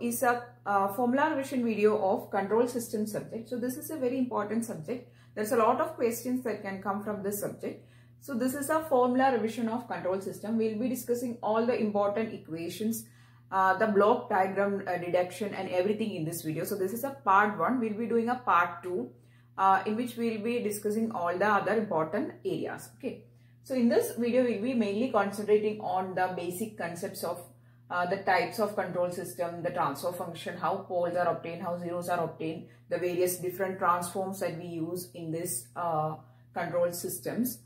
is a uh, formula revision video of control system subject. So this is a very important subject. There's a lot of questions that can come from this subject. So this is a formula revision of control system. We'll be discussing all the important equations, uh, the block diagram uh, reduction and everything in this video. So this is a part 1. We'll be doing a part 2 uh, in which we'll be discussing all the other important areas. Okay. So in this video, we'll be mainly concentrating on the basic concepts of uh, the types of control system, the transfer function, how poles are obtained, how zeros are obtained, the various different transforms that we use in this uh, control systems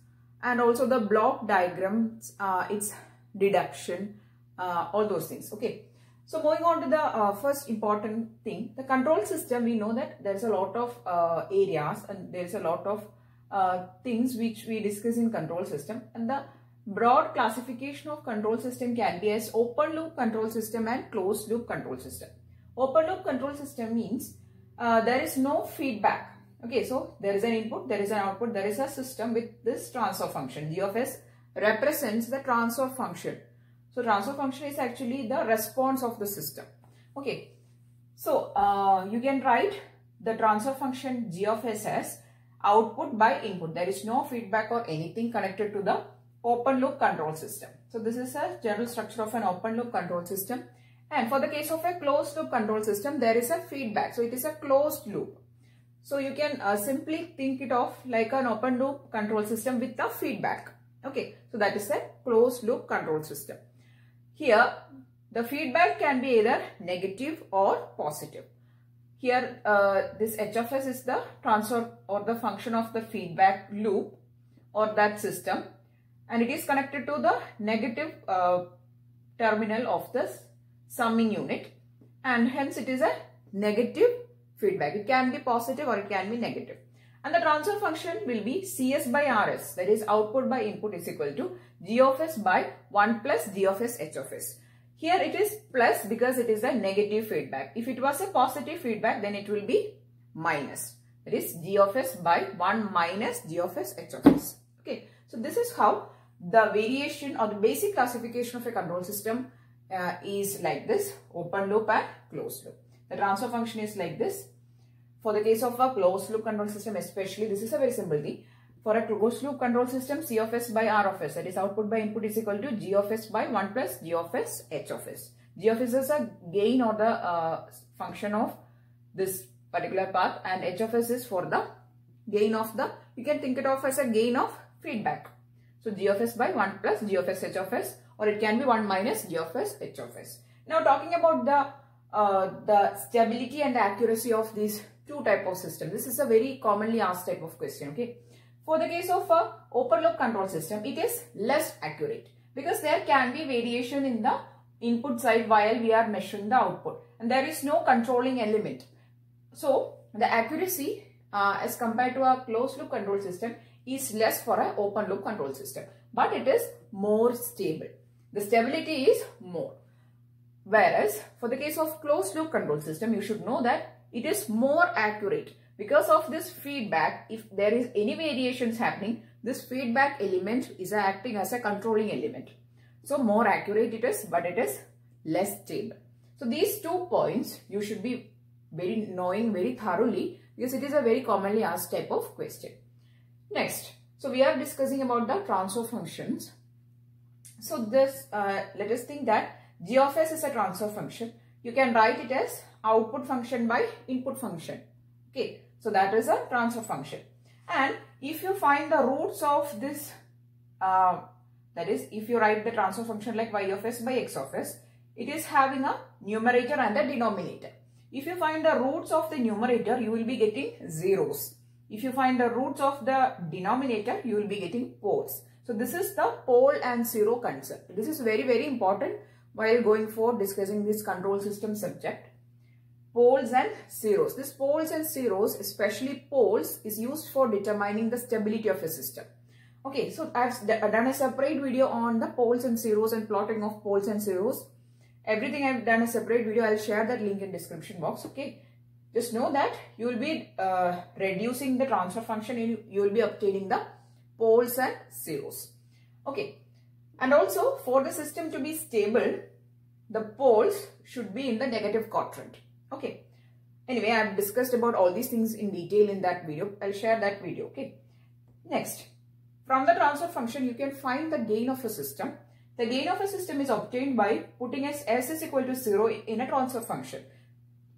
and also the block diagrams, uh, its reduction, uh, all those things. Okay. So moving on to the uh, first important thing, the control system, we know that there's a lot of uh, areas and there's a lot of things which we discuss in control system and the broad classification of control system can be as open loop control system and closed loop control system. Open loop control system means uh, there is no feedback. Okay, so there is an input, there is an output, there is a system with this transfer function. G of S represents the transfer function so transfer function is actually the response of the system. Okay. So uh, you can write the transfer function g of s as output by input. There is no feedback or anything connected to the open loop control system. So this is a general structure of an open loop control system. And for the case of a closed loop control system, there is a feedback. So it is a closed loop. So you can uh, simply think it of like an open loop control system with a feedback. Okay. So that is a closed loop control system. Here, the feedback can be either negative or positive. Here, uh, this HFS is the transfer or the function of the feedback loop or that system and it is connected to the negative uh, terminal of the summing unit and hence it is a negative feedback. It can be positive or it can be negative. And the transfer function will be Cs by Rs that is output by input is equal to G of S by 1 plus G of S H of S. Here it is plus because it is a negative feedback. If it was a positive feedback then it will be minus. That is G of S by 1 minus G of S H of S. Okay. So this is how the variation or the basic classification of a control system uh, is like this open loop and closed loop. The transfer function is like this for the case of a closed loop control system especially, this is a very simple thing. For a closed loop control system, C of S by R of S, that is output by input is equal to G of S by 1 plus G of S H of S. G of S is a gain or the uh, function of this particular path and H of S is for the gain of the, you can think it of as a gain of feedback. So G of S by 1 plus G of S H of S or it can be 1 minus G of S H of S. Now talking about the uh, the stability and the accuracy of these two type of system. This is a very commonly asked type of question. Okay. For the case of a open loop control system, it is less accurate because there can be variation in the input side while we are measuring the output and there is no controlling element. So, the accuracy uh, as compared to a closed loop control system is less for an open loop control system but it is more stable. The stability is more. Whereas for the case of closed loop control system, you should know that it is more accurate. Because of this feedback, if there is any variations happening, this feedback element is acting as a controlling element. So more accurate it is, but it is less stable. So these two points you should be very knowing very thoroughly because it is a very commonly asked type of question. Next, so we are discussing about the transfer functions. So this, uh, let us think that g of s is a transfer function. You can write it as output function by input function. Okay, so that is a transfer function. And if you find the roots of this, uh, that is if you write the transfer function like y of s by x of s, it is having a numerator and a denominator. If you find the roots of the numerator, you will be getting zeros. If you find the roots of the denominator, you will be getting poles. So this is the pole and zero concept. This is very, very important while going for discussing this control system subject poles and zeros. This poles and zeros, especially poles, is used for determining the stability of a system. Okay, so I've done a separate video on the poles and zeros and plotting of poles and zeros. Everything I've done a separate video. I'll share that link in description box. Okay, just know that you will be uh, reducing the transfer function and you, will be obtaining the poles and zeros. Okay, and also for the system to be stable, the poles should be in the negative quadrant. Okay. Anyway, I have discussed about all these things in detail in that video. I'll share that video. Okay. Next, from the transfer function, you can find the gain of a system. The gain of a system is obtained by putting s, s is equal to 0 in a transfer function.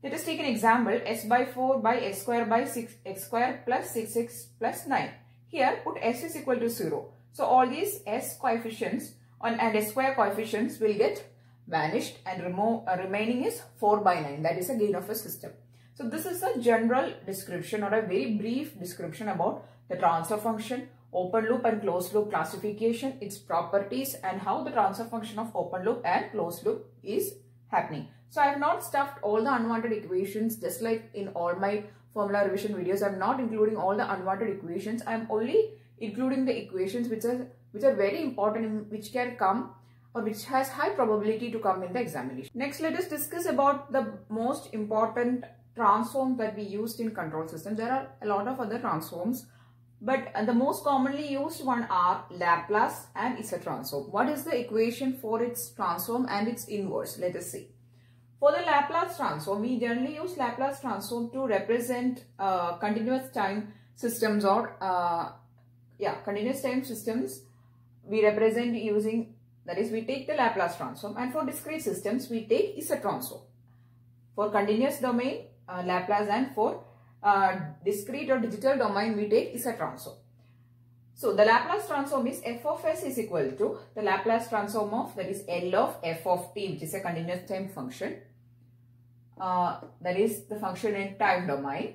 Let us take an example s by 4 by s square by 6 x square plus 6x plus 9. Here put s is equal to 0. So all these s coefficients on, and s square coefficients will get vanished and uh, remaining is 4 by 9. That is a gain of a system. So this is a general description or a very brief description about the transfer function, open loop and closed loop classification, its properties and how the transfer function of open loop and closed loop is happening. So I have not stuffed all the unwanted equations just like in all my formula revision videos. I am not including all the unwanted equations. I am only including the equations which are which are very important which can come or which has high probability to come in the examination. Next, let us discuss about the most important transform that we used in control system. There are a lot of other transforms, but the most commonly used one are Laplace and Z transform. What is the equation for its transform and its inverse? Let us see. For the Laplace transform, we generally use Laplace transform to represent uh, continuous time systems or uh, yeah, continuous time systems. We represent using that is we take the Laplace transform and for discrete systems we take Z transform. For continuous domain uh, Laplace and for uh, discrete or digital domain we take Z transform. So the Laplace transform is f of s is equal to the Laplace transform of that is L of f of t which is a continuous time function. Uh, that is the function in time domain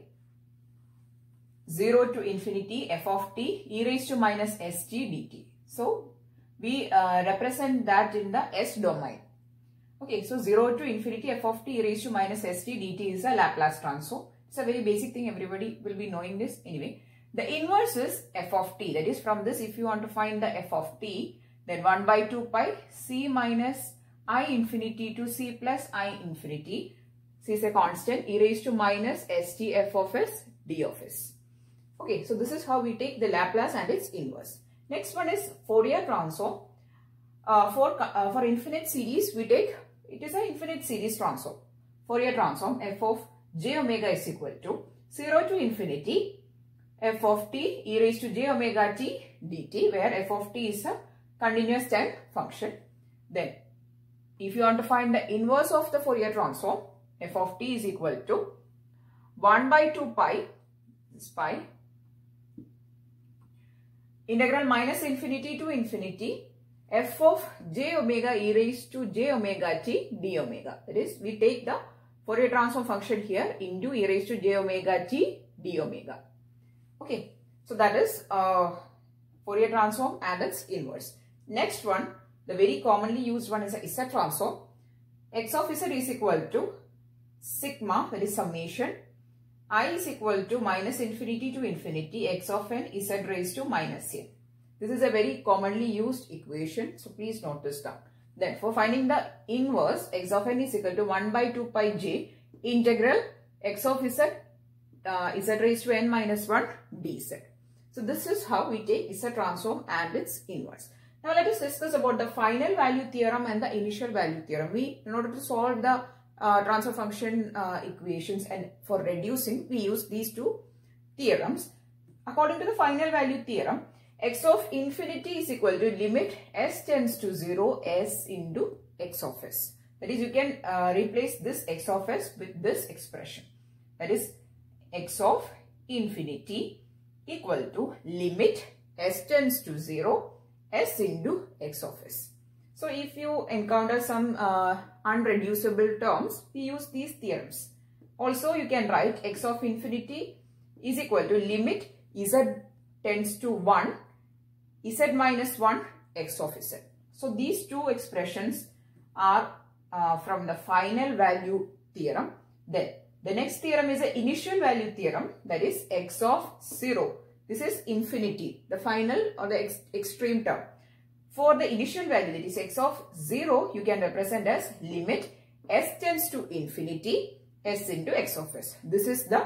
0 to infinity f of t e raised to minus st dt. So we uh, represent that in the s domain. Okay, so 0 to infinity f of t raised to minus st dt is a Laplace transform. It's a very basic thing. Everybody will be knowing this anyway. The inverse is f of t. That is from this if you want to find the f of t then 1 by 2 pi c minus i infinity to c plus i infinity. C is a constant e raised to minus st f of s d of s. Okay, so this is how we take the Laplace and its inverse. Next one is Fourier transform. Uh, for, uh, for infinite series, we take, it is an infinite series transform. Fourier transform f of j omega is equal to 0 to infinity f of t e raised to j omega t dt where f of t is a continuous time function. Then if you want to find the inverse of the Fourier transform f of t is equal to 1 by 2 pi this pi integral minus infinity to infinity f of j omega e raised to j omega t d omega. That is, we take the Fourier transform function here into e raised to j omega t d omega. Okay, so that is uh, Fourier transform and its inverse. Next one, the very commonly used one is a Z transform. x of z is equal to sigma, that is summation i is equal to minus infinity to infinity x of n z raised to minus n. This is a very commonly used equation. So please note this down. Then for finding the inverse x of n is equal to 1 by 2 pi j integral x of z uh, z raised to n minus 1 dz. So this is how we take z transform and its inverse. Now let us discuss about the final value theorem and the initial value theorem. We in order to solve the uh, transfer function uh, equations and for reducing we use these two theorems. According to the final value theorem, x of infinity is equal to limit s tends to 0 s into x of s. That is you can uh, replace this x of s with this expression. That is x of infinity equal to limit s tends to 0 s into x of s. So if you encounter some uh, unreducible terms, we use these theorems. Also, you can write x of infinity is equal to limit z tends to 1, z minus 1, x of z. So these two expressions are uh, from the final value theorem. Then the next theorem is the initial value theorem that is x of 0. This is infinity, the final or the ex extreme term. For the initial value that is x of 0 you can represent as limit s tends to infinity s into x of s. This is the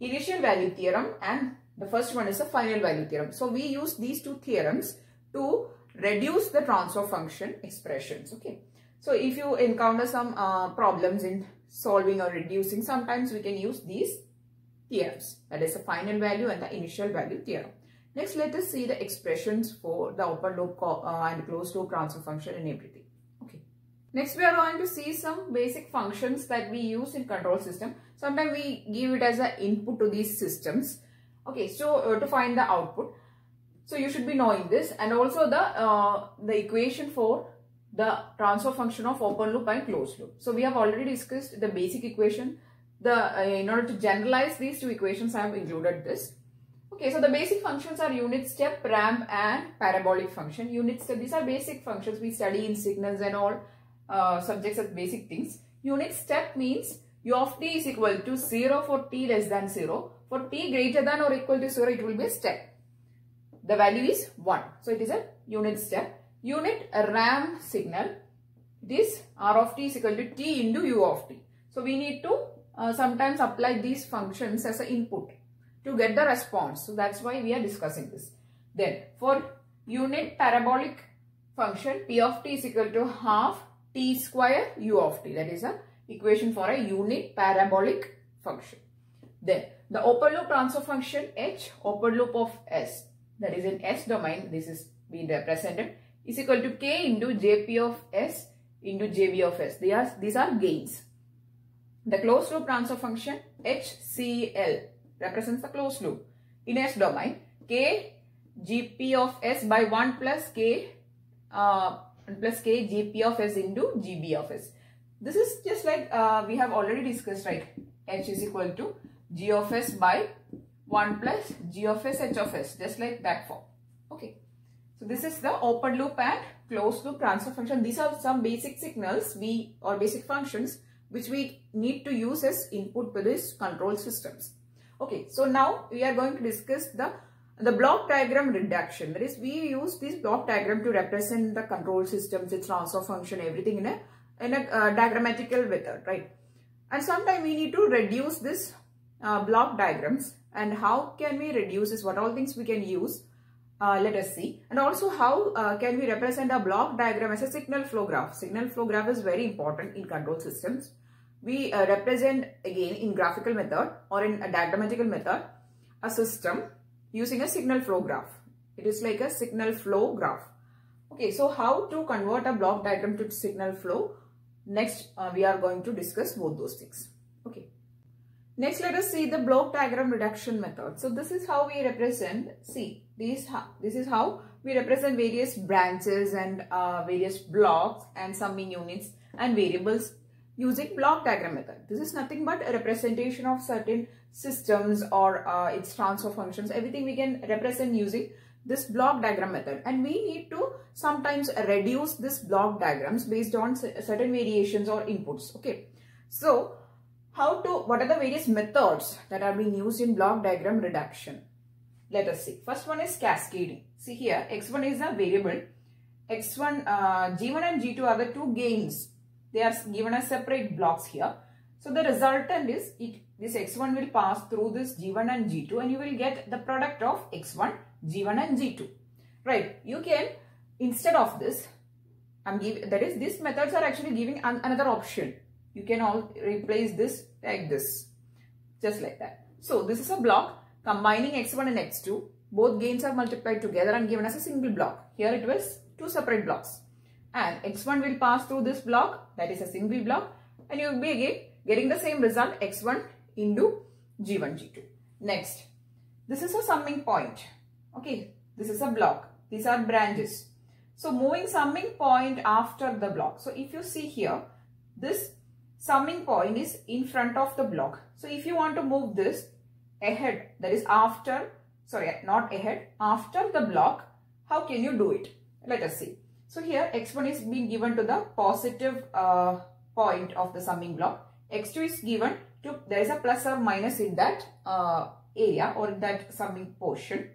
initial value theorem and the first one is the final value theorem. So we use these two theorems to reduce the transfer function expressions. Okay. So if you encounter some uh, problems in solving or reducing, sometimes we can use these theorems. That is the final value and the initial value theorem. Next, let us see the expressions for the open loop uh, and closed loop transfer function and everything. Okay. Next, we are going to see some basic functions that we use in control system. Sometimes we give it as an input to these systems. Okay, so uh, to find the output. So you should be knowing this and also the uh, the equation for the transfer function of open loop and closed loop. So we have already discussed the basic equation. The uh, in order to generalize these two equations, I have included this. Okay, so the basic functions are unit step, ramp and parabolic function. Unit step, these are basic functions we study in signals and all uh, subjects as basic things. Unit step means u of t is equal to 0 for t less than 0. For t greater than or equal to 0, it will be a step. The value is 1. So it is a unit step. Unit ramp signal, this r of t is equal to t into u of t. So we need to uh, sometimes apply these functions as an input to get the response. So that's why we are discussing this. Then for unit parabolic function p of t is equal to half t square u of t. That is a equation for a unit parabolic function. Then the open loop transfer function h open loop of s that is in s domain this is being represented is equal to k into gp of s into gb of s. They are, these are gains. The closed loop transfer function HCL represents the closed loop. In S domain, K GP of S by 1 plus K uh, plus K GP of S into GB of S. This is just like uh, we have already discussed, right? H is equal to G of S by 1 plus G of S H of S, just like that form. Okay. So this is the open loop and closed loop transfer function. These are some basic signals we or basic functions which we need to use as input to this control systems. Okay, so now we are going to discuss the the block diagram reduction. That is, we use this block diagram to represent the control systems, its transfer function, everything in a in a uh, diagrammatical method, right? And sometimes we need to reduce this uh, block diagrams. And how can we reduce this? What all things we can use? Uh, let us see. And also how uh, can we represent a block diagram as a signal flow graph? Signal flow graph is very important in control systems we uh, represent again in graphical method or in a diagrammatical method a system using a signal flow graph. It is like a signal flow graph. Okay, so how to convert a block diagram to signal flow? Next, uh, we are going to discuss both those things. Okay. Next, let us see the block diagram reduction method. So this is how we represent, see, this, this is how we represent various branches and uh, various blocks and summing units and variables using block diagram method. This is nothing but a representation of certain systems or uh, its transfer functions. Everything we can represent using this block diagram method and we need to sometimes reduce this block diagrams based on certain variations or inputs. Okay. So how to, what are the various methods that are being used in block diagram reduction? Let us see. First one is cascading. See here, x1 is a variable. x1, uh, g1 and g2 are the two gains they are given as separate blocks here. So the resultant is it this x1 will pass through this g1 and g2 and you will get the product of x1, g1 and g2. Right. You can instead of this I'm giving that is these methods are actually giving an, another option. You can all replace this like this just like that. So this is a block combining x1 and x2. Both gains are multiplied together and given as a single block. Here it was two separate blocks and x1 will pass through this block that is a single block and you will be again getting the same result x1 into g1 g2 next this is a summing point. Okay this is a block. These are branches. So moving summing point after the block. So if you see here this summing point is in front of the block. So if you want to move this ahead that is after sorry not ahead after the block how can you do it? Let us see so here x1 is being given to the positive uh, point of the summing block. x2 is given to, there is a plus or minus in that uh, area or in that summing portion.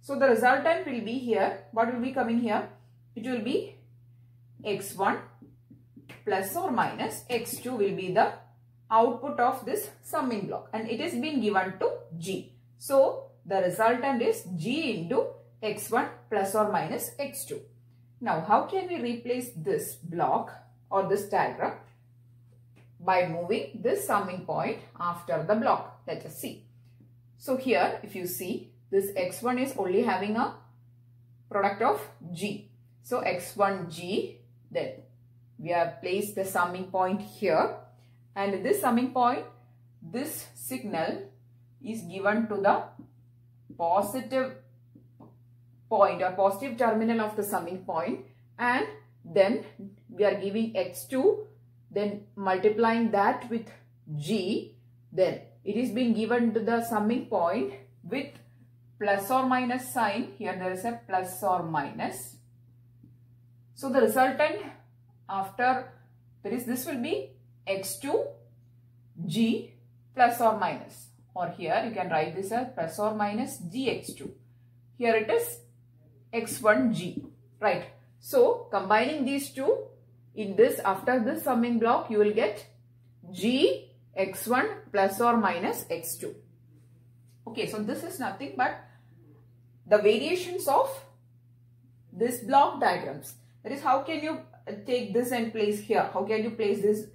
So the resultant will be here. What will be coming here? It will be x1 plus or minus x2 will be the output of this summing block and it is being given to g. So the resultant is g into x1 plus or minus x2. Now, how can we replace this block or this diagram by moving this summing point after the block. Let us see. So here if you see this x1 is only having a product of g. So x1g then we have placed the summing point here and this summing point this signal is given to the positive point or positive terminal of the summing point and then we are giving x2 then multiplying that with g then it is being given to the summing point with plus or minus sign. Here there is a plus or minus. So the resultant after there is this will be x2 g plus or minus. Or here you can write this as plus or minus gx2 here it is x1g right? So combining these two in this after this summing block you will get g x1 plus or minus x2 okay so this is nothing but the variations of this block diagrams. That is how can you take this and place here? How can you place this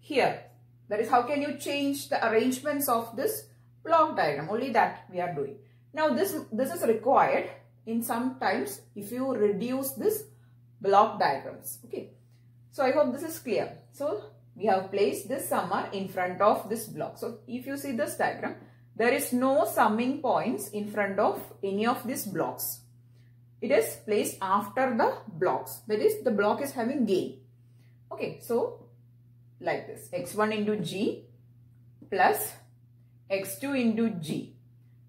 here? That is how can you change the arrangements of this block diagram? Only that we are doing. Now this this is required in some times if you reduce this block diagrams. Okay. So I hope this is clear. So we have placed this summer in front of this block. So if you see this diagram, there is no summing points in front of any of these blocks. It is placed after the blocks. That is the block is having gain. Okay. So like this x1 into g plus x2 into g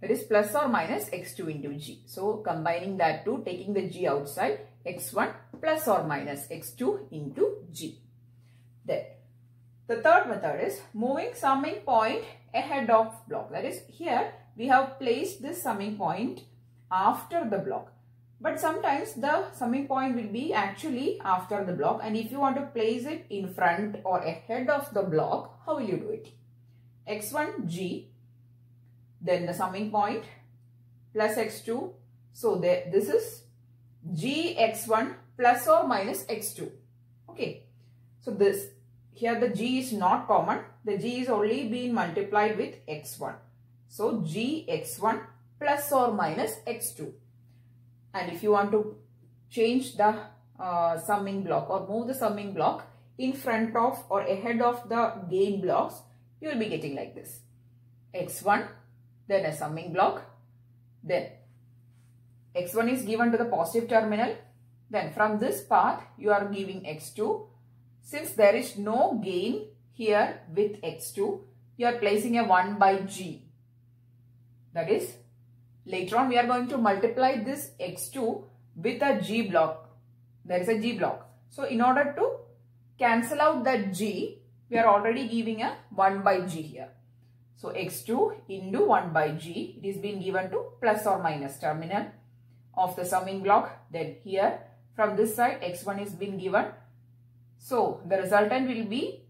that is plus or minus x2 into g. So combining that two, taking the g outside, x1 plus or minus x2 into g. Then the third method is moving summing point ahead of block. That is here we have placed this summing point after the block. But sometimes the summing point will be actually after the block and if you want to place it in front or ahead of the block, how will you do it? x1 g then the summing point plus x2. So there, this is gx1 plus or minus x2. Okay. So this here the g is not common. The g is only being multiplied with x1. So gx1 plus or minus x2. And if you want to change the uh, summing block or move the summing block in front of or ahead of the gain blocks, you will be getting like this. x1 then a summing block, then x1 is given to the positive terminal, then from this path you are giving x2. Since there is no gain here with x2, you are placing a 1 by g. That is, later on we are going to multiply this x2 with a g block. There is a g block. So, in order to cancel out that g, we are already giving a 1 by g here. So x2 into 1 by g, it is being given to plus or minus terminal of the summing block. Then here from this side x1 is being given. So the resultant will be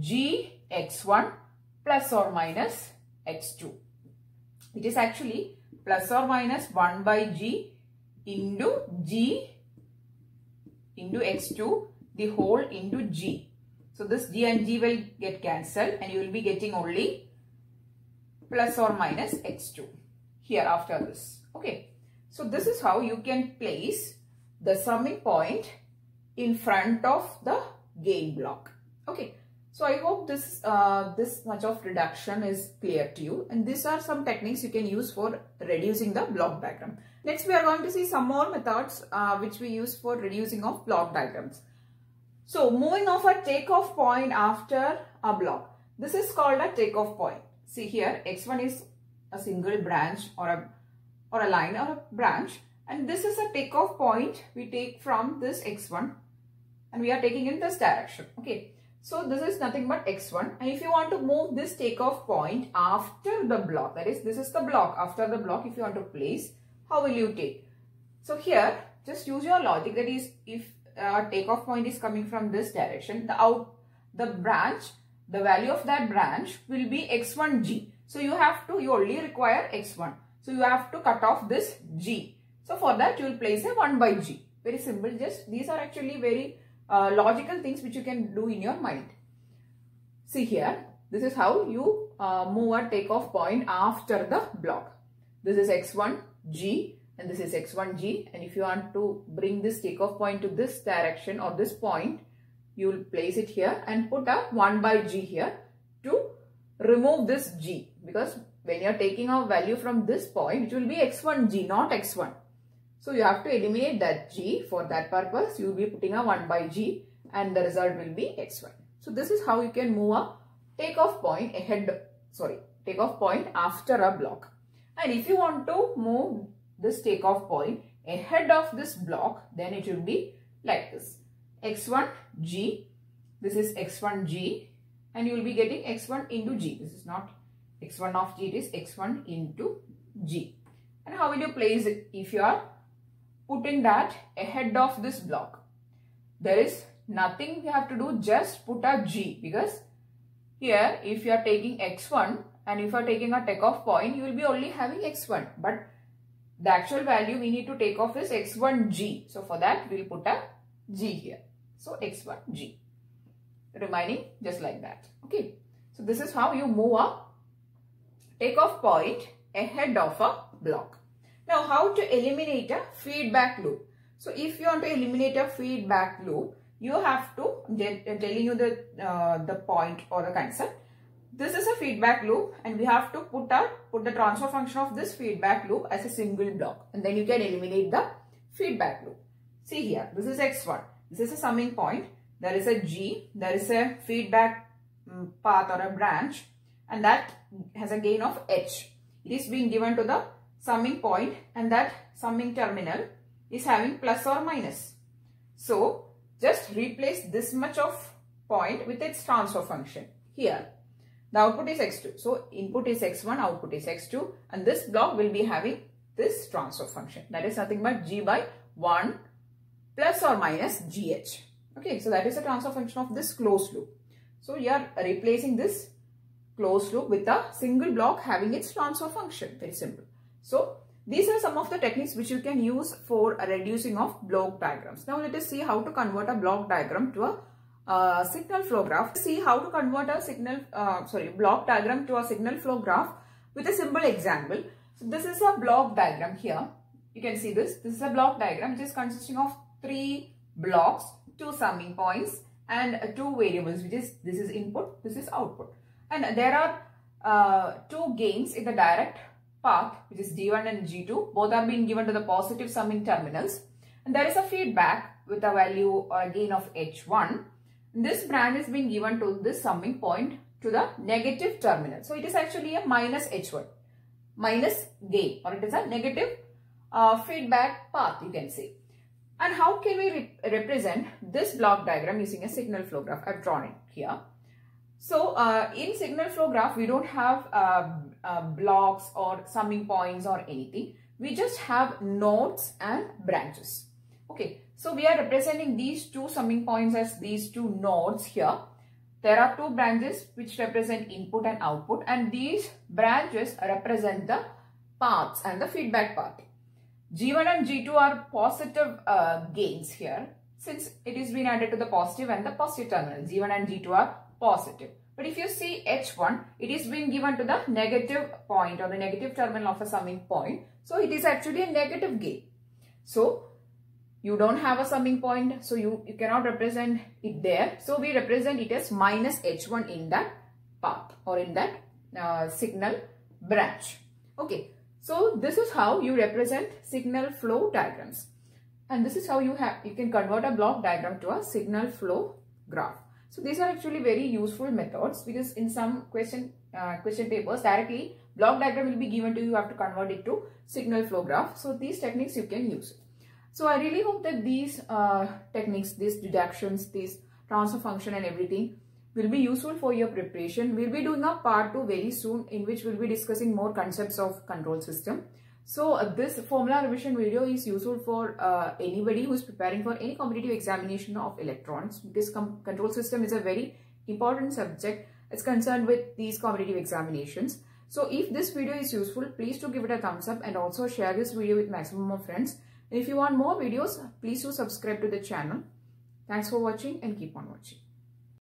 g x1 plus or minus x2. It is actually plus or minus 1 by g into g into x2 the whole into g so this g and g will get cancelled and you will be getting only plus or minus x2 here after this. Okay. So this is how you can place the summing point in front of the gain block. Okay. So I hope this uh, this much of reduction is clear to you and these are some techniques you can use for reducing the block diagram. Next we are going to see some more methods uh, which we use for reducing of block diagrams. So moving off a takeoff point after a block. This is called a takeoff point. See here x1 is a single branch or a or a line or a branch and this is a takeoff point we take from this x1 and we are taking in this direction. Okay. So this is nothing but x1 and if you want to move this takeoff point after the block that is this is the block after the block if you want to place how will you take? So here just use your logic that is if uh, takeoff point is coming from this direction, the out the branch, the value of that branch will be x1g. So you have to, you only require x1. So you have to cut off this g. So for that you will place a 1 by g. Very simple. Just these are actually very uh, logical things which you can do in your mind. See here, this is how you uh, move a takeoff point after the block. This is x1, g and this is x1g and if you want to bring this takeoff point to this direction or this point, you will place it here and put a 1 by g here to remove this g because when you are taking a value from this point, it will be x1g, not x1. So you have to eliminate that g. For that purpose, you will be putting a 1 by g and the result will be x1. So this is how you can move a takeoff point ahead, sorry, takeoff point after a block. And if you want to move this takeoff point ahead of this block, then it will be like this. x1g, this is x1g and you will be getting x1 into g. This is not x1 of g, it is x1 into g. And how will you place it if you are putting that ahead of this block? There is nothing you have to do, just put a g because here if you are taking x1 and if you are taking a takeoff point, you will be only having x1. But the actual value we need to take off is x1g. So for that, we will put a g here. So x1g. Remaining just like that. Okay. So this is how you move a takeoff point ahead of a block. Now how to eliminate a feedback loop. So if you want to eliminate a feedback loop, you have to, telling you the, uh, the point or the concept. This is a feedback loop and we have to put a, put the transfer function of this feedback loop as a single block and then you can eliminate the feedback loop. See here, this is x1. This is a summing point. There is a g, there is a feedback um, path or a branch and that has a gain of h. It is being given to the summing point and that summing terminal is having plus or minus. So, just replace this much of point with its transfer function here. The output is x2. So, input is x1, output is x2 and this block will be having this transfer function. That is nothing but g by 1 plus or minus gh. Okay, so that is the transfer function of this closed loop. So, you are replacing this closed loop with a single block having its transfer function. Very simple. So, these are some of the techniques which you can use for reducing of block diagrams. Now, let us see how to convert a block diagram to a uh, signal flow graph. See how to convert a signal, uh, sorry, block diagram to a signal flow graph with a simple example. So, this is a block diagram here. You can see this. This is a block diagram which is consisting of three blocks, two summing points and two variables which is this is input, this is output. And there are uh, two gains in the direct path which is G1 and G2. Both are being given to the positive summing terminals. And there is a feedback with a value or gain of H1. This branch is being given to this summing point to the negative terminal. So it is actually a minus H1 minus gain or it is a negative uh, feedback path you can say. And how can we re represent this block diagram using a signal flow graph? I've drawn it here. So uh, in signal flow graph, we don't have uh, uh, blocks or summing points or anything. We just have nodes and branches. Okay, so we are representing these two summing points as these two nodes here. There are two branches which represent input and output and these branches represent the paths and the feedback path. G1 and G2 are positive uh, gains here since it is being added to the positive and the positive terminal. G1 and G2 are positive. But if you see H1, it is being given to the negative point or the negative terminal of a summing point. So it is actually a negative gain. So you don't have a summing point. So you, you cannot represent it there. So we represent it as minus H1 in that path or in that uh, signal branch. Okay. So this is how you represent signal flow diagrams. And this is how you have you can convert a block diagram to a signal flow graph. So these are actually very useful methods because in some question uh, question papers directly block diagram will be given to you, you have to convert it to signal flow graph. So these techniques you can use. So I really hope that these uh, techniques, these deductions, these transfer function and everything will be useful for your preparation. We'll be doing a part 2 very soon in which we'll be discussing more concepts of control system. So uh, this formula revision video is useful for uh, anybody who is preparing for any competitive examination of electrons because control system is a very important subject. It's concerned with these competitive examinations. So if this video is useful, please do give it a thumbs up and also share this video with maximum of friends. If you want more videos, please do subscribe to the channel. Thanks for watching and keep on watching.